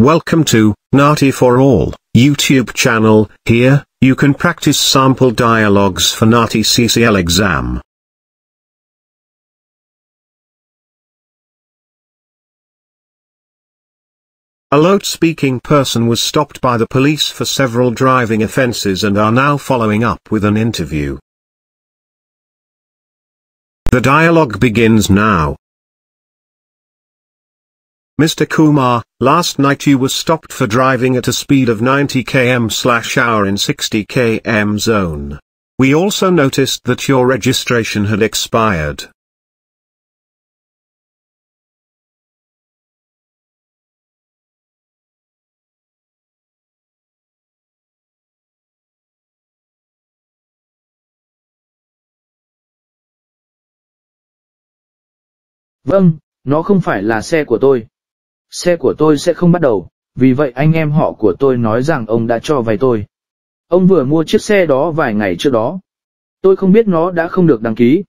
Welcome to NAATI for All YouTube channel. Here, you can practice sample dialogues for NAATI CCL exam. A loud-speaking person was stopped by the police for several driving offences and are now following up with an interview. The dialogue begins now. Mr. Kumar, last night you were stopped for driving at a speed of 90 km/h in 60 km zone. We also noticed that your registration had expired. Vâng, nó không phải là xe của tôi. Xe của tôi sẽ không bắt đầu, vì vậy anh em họ của tôi nói rằng ông đã cho vay tôi. Ông vừa mua chiếc xe đó vài ngày trước đó. Tôi không biết nó đã không được đăng ký.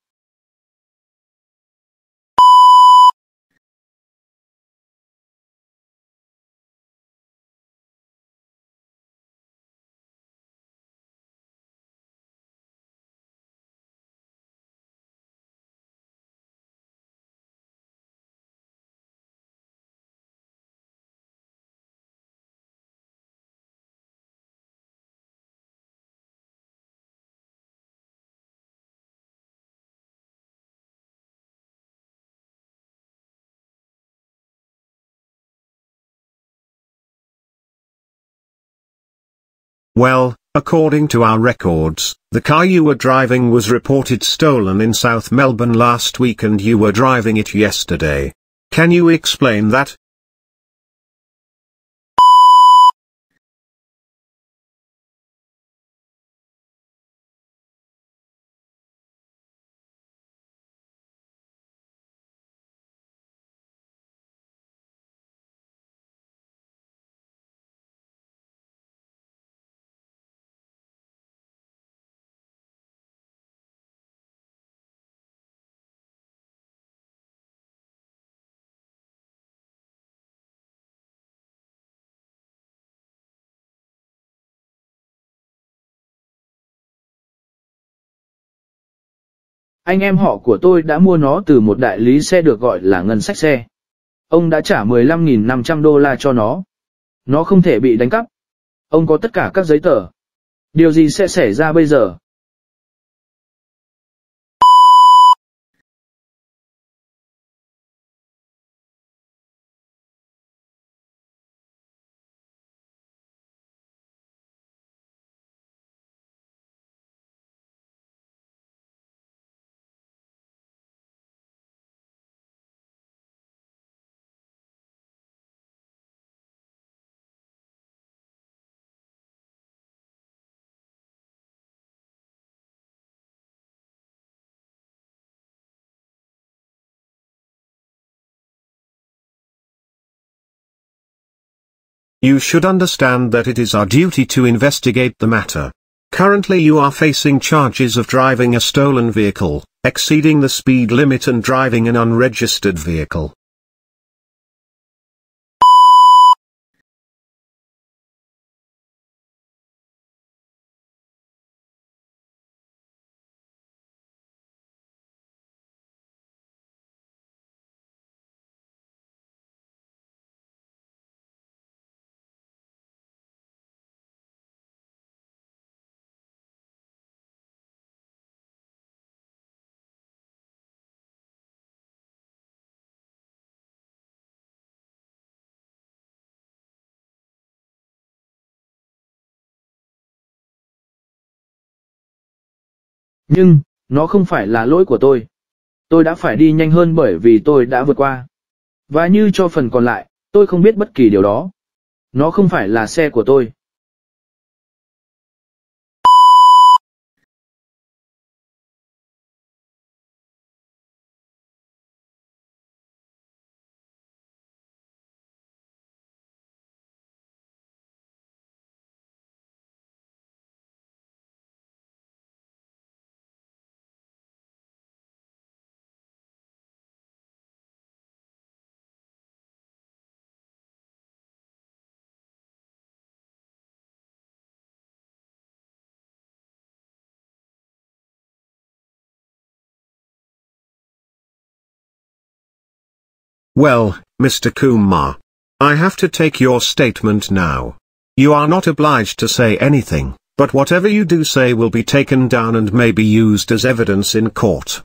Well, according to our records, the car you were driving was reported stolen in South Melbourne last week and you were driving it yesterday. Can you explain that? Anh em họ của tôi đã mua nó từ một đại lý xe được gọi là ngân sách xe. Ông đã trả 15.500 đô la cho nó. Nó không thể bị đánh cắp. Ông có tất cả các giấy tờ. Điều gì sẽ xảy ra bây giờ? You should understand that it is our duty to investigate the matter. Currently you are facing charges of driving a stolen vehicle, exceeding the speed limit and driving an unregistered vehicle. Nhưng, nó không phải là lỗi của tôi. Tôi đã phải đi nhanh hơn bởi vì tôi đã vượt qua. Và như cho phần còn lại, tôi không biết bất kỳ điều đó. Nó không phải là xe của tôi. Well, Mr. Kumar. I have to take your statement now. You are not obliged to say anything, but whatever you do say will be taken down and may be used as evidence in court.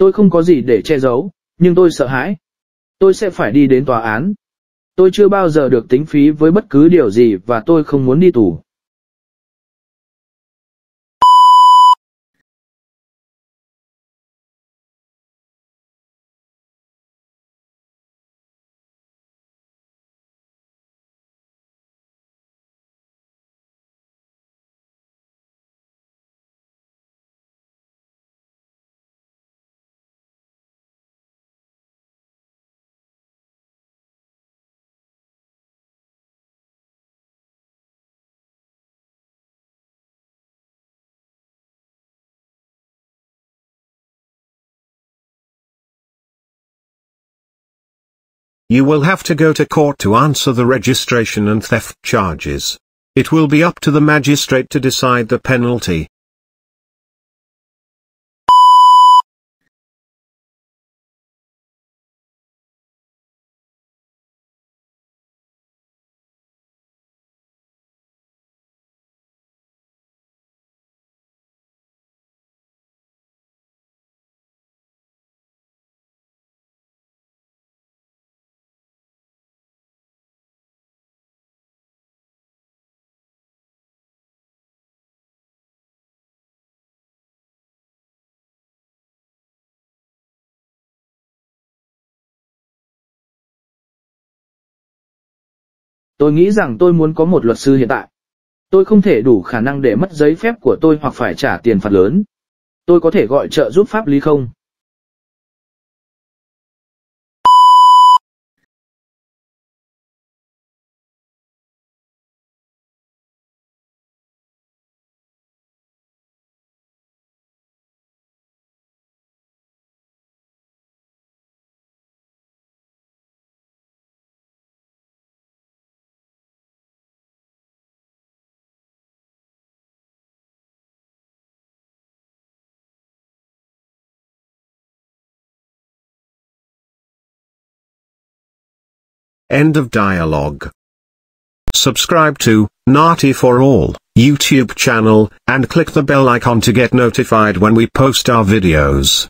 Tôi không có gì để che giấu, nhưng tôi sợ hãi. Tôi sẽ phải đi đến tòa án. Tôi chưa bao giờ được tính phí với bất cứ điều gì và tôi không muốn đi tù. You will have to go to court to answer the registration and theft charges. It will be up to the magistrate to decide the penalty. Tôi nghĩ rằng tôi muốn có một luật sư hiện tại. Tôi không thể đủ khả năng để mất giấy phép của tôi hoặc phải trả tiền phạt lớn. Tôi có thể gọi trợ giúp pháp lý không? End of dialogue. Subscribe to NAATI for All YouTube channel and click the bell icon to get notified when we post our videos.